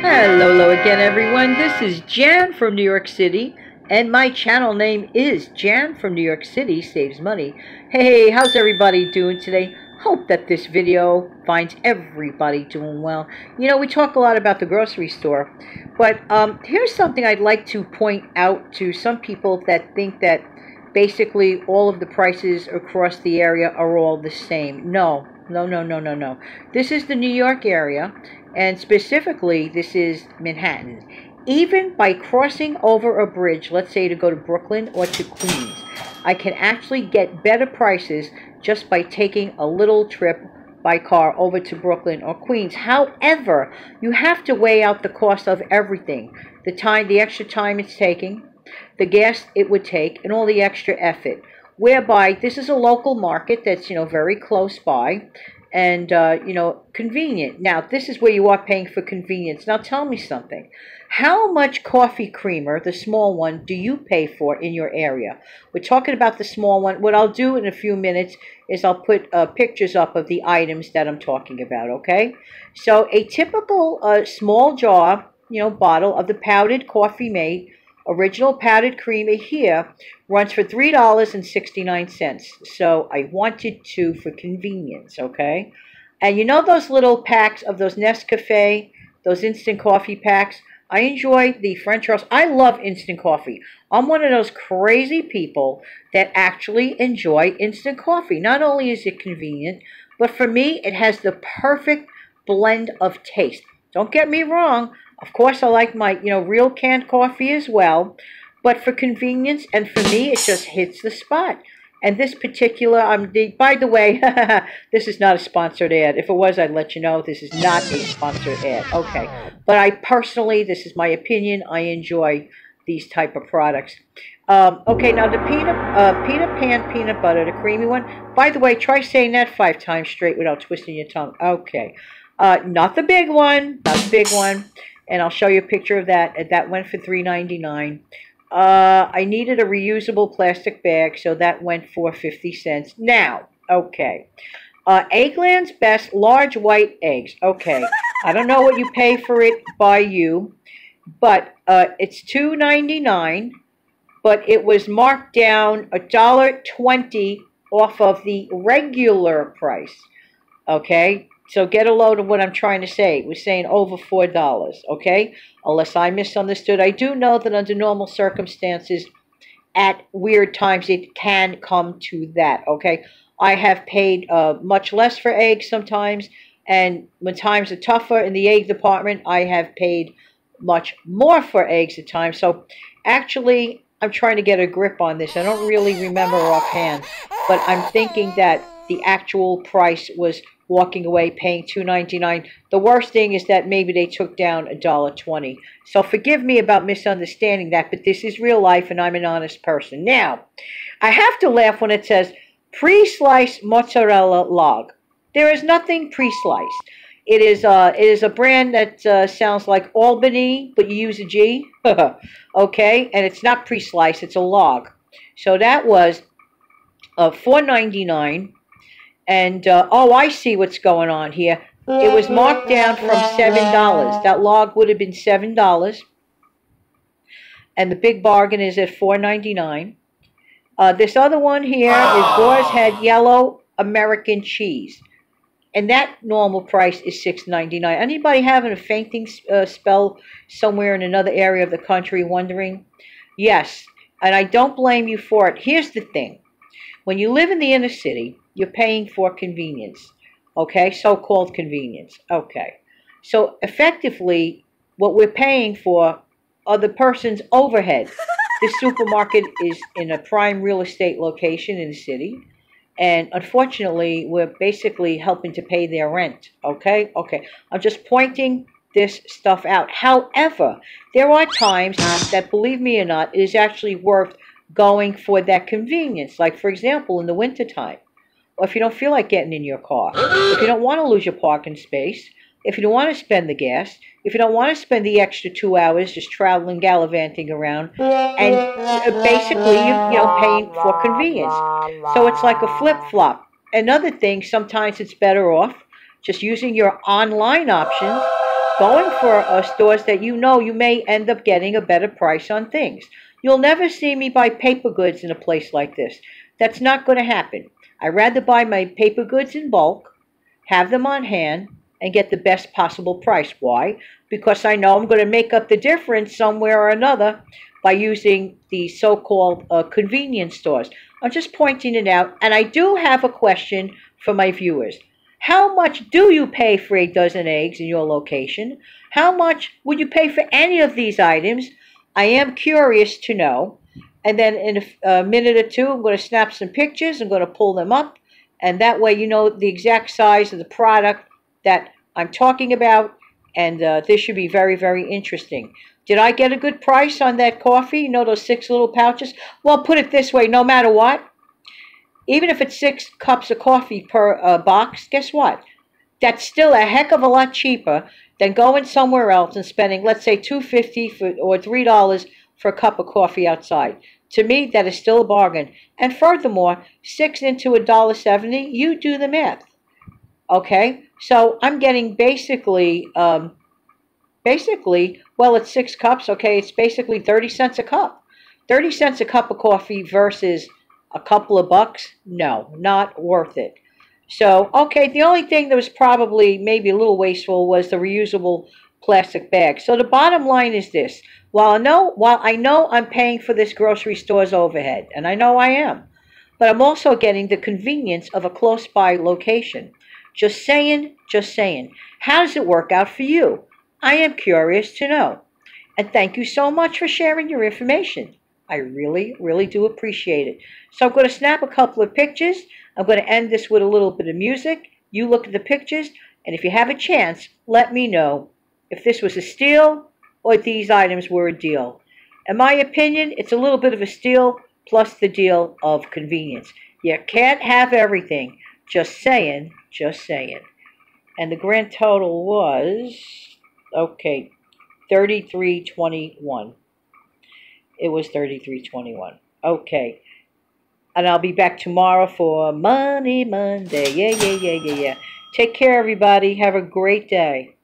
Hello, hello again, everyone. This is Jan from New York City, and my channel name is Jan from New York City Saves Money. Hey, how's everybody doing today? Hope that this video finds everybody doing well. You know, we talk a lot about the grocery store, but um, here's something I'd like to point out to some people that think that basically all of the prices across the area are all the same. No, no, no, no, no, no. This is the New York area, and specifically, this is Manhattan. Even by crossing over a bridge, let's say to go to Brooklyn or to Queens, I can actually get better prices just by taking a little trip by car over to Brooklyn or Queens. However, you have to weigh out the cost of everything. The time, the extra time it's taking, the gas it would take, and all the extra effort. Whereby this is a local market that's, you know, very close by and uh, you know convenient. Now this is where you are paying for convenience. Now tell me something. How much coffee creamer, the small one, do you pay for in your area? We're talking about the small one. What I'll do in a few minutes is I'll put uh, pictures up of the items that I'm talking about. Okay, so a typical uh, small jar, you know, bottle of the powdered coffee mate original powdered creamer here runs for $3.69. So I wanted to for convenience, okay? And you know those little packs of those Nescafe, those instant coffee packs? I enjoy the French roast. I love instant coffee. I'm one of those crazy people that actually enjoy instant coffee. Not only is it convenient, but for me, it has the perfect blend of taste. Don't get me wrong. Of course, I like my, you know, real canned coffee as well. But for convenience and for me, it just hits the spot. And this particular, um, the, by the way, this is not a sponsored ad. If it was, I'd let you know. This is not a sponsored ad. Okay. But I personally, this is my opinion, I enjoy these type of products. Um, okay, now the peanut, uh, Peter Pan peanut butter, the creamy one. By the way, try saying that five times straight without twisting your tongue. Okay. Uh, not the big one, not the big one and I'll show you a picture of that. That went for $3.99. Uh, I needed a reusable plastic bag, so that went for 50 cents. Now, okay. Uh, Eggland's Best Large White Eggs. Okay, I don't know what you pay for it by you, but uh, it's $2.99, but it was marked down $1.20 off of the regular price. Okay, so get a load of what I'm trying to say. We're saying over $4, okay? Unless I misunderstood. I do know that under normal circumstances, at weird times, it can come to that, okay? I have paid uh, much less for eggs sometimes, and when times are tougher in the egg department, I have paid much more for eggs at times. So actually, I'm trying to get a grip on this. I don't really remember offhand, but I'm thinking that the actual price was walking away paying two ninety nine. The worst thing is that maybe they took down a dollar twenty. So forgive me about misunderstanding that, but this is real life and I'm an honest person. Now, I have to laugh when it says pre-sliced mozzarella log. There is nothing pre-sliced. It is uh, it is a brand that uh, sounds like Albany, but you use a G. okay, and it's not pre-sliced; it's a log. So that was uh, four ninety nine and, uh, oh, I see what's going on here. It was marked down from $7. That log would have been $7. And the big bargain is at $4.99. Uh, this other one here is Boar's Head Yellow American Cheese. And that normal price is $6.99. Anybody having a fainting uh, spell somewhere in another area of the country wondering? Yes, and I don't blame you for it. Here's the thing. When you live in the inner city, you're paying for convenience. Okay, so-called convenience. Okay. So effectively, what we're paying for are the person's overhead. this supermarket is in a prime real estate location in the city. And unfortunately, we're basically helping to pay their rent. Okay? Okay. I'm just pointing this stuff out. However, there are times that, believe me or not, it is actually worth going for that convenience. Like, for example, in the wintertime or if you don't feel like getting in your car, if you don't want to lose your parking space, if you don't want to spend the gas, if you don't want to spend the extra two hours just traveling, gallivanting around, and basically you, you know paying for convenience. So it's like a flip flop. Another thing, sometimes it's better off just using your online options going for uh, stores that you know you may end up getting a better price on things. You'll never see me buy paper goods in a place like this. That's not going to happen. I'd rather buy my paper goods in bulk, have them on hand, and get the best possible price. Why? Because I know I'm going to make up the difference somewhere or another by using the so-called uh, convenience stores. I'm just pointing it out. And I do have a question for my viewers. How much do you pay for a dozen eggs in your location? How much would you pay for any of these items? I am curious to know. And then in a, a minute or two, I'm going to snap some pictures. I'm going to pull them up. And that way you know the exact size of the product that I'm talking about. And uh, this should be very, very interesting. Did I get a good price on that coffee? You know those six little pouches? Well, put it this way, no matter what, even if it's six cups of coffee per uh, box, guess what? That's still a heck of a lot cheaper than going somewhere else and spending, let's say, two fifty for or three dollars for a cup of coffee outside. To me, that is still a bargain. And furthermore, six into a dollar seventy, you do the math. Okay, so I'm getting basically, um, basically, well, it's six cups. Okay, it's basically thirty cents a cup. Thirty cents a cup of coffee versus a couple of bucks. No, not worth it. So, okay, the only thing that was probably maybe a little wasteful was the reusable plastic bag. So the bottom line is this. While I know while I know I'm paying for this grocery store's overhead, and I know I am, but I'm also getting the convenience of a close by location. Just saying, just saying. How does it work out for you? I am curious to know. And thank you so much for sharing your information. I really, really do appreciate it. So I'm going to snap a couple of pictures. I'm going to end this with a little bit of music. You look at the pictures, and if you have a chance, let me know if this was a steal or these items were a deal. In my opinion, it's a little bit of a steal plus the deal of convenience. You can't have everything. Just saying, just saying. And the grand total was, okay, 3321. It was 3321. Okay. And I'll be back tomorrow for Money Monday. Yeah, yeah, yeah, yeah, yeah. Take care, everybody. Have a great day.